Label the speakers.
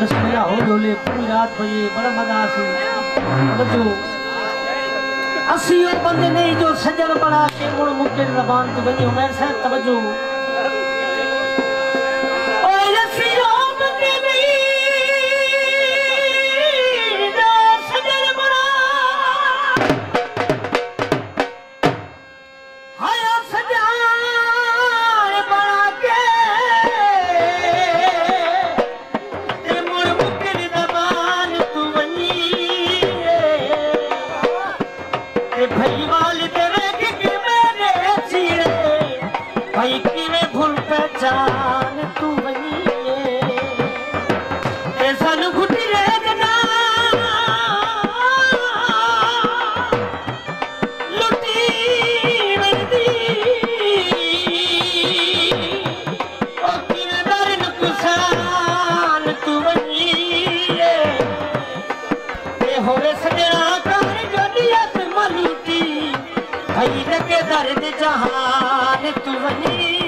Speaker 1: बसुरिया हो डोले पूरी रात हो बड़ा मजा आ सी बच्चों असियों बंदे नहीं जो सजन बना के मुड़ मुक्के रबान तो बच्चों मेरे साथ तब जो भाई की में भूल पहचान हई न के दर्द जहान तू वनी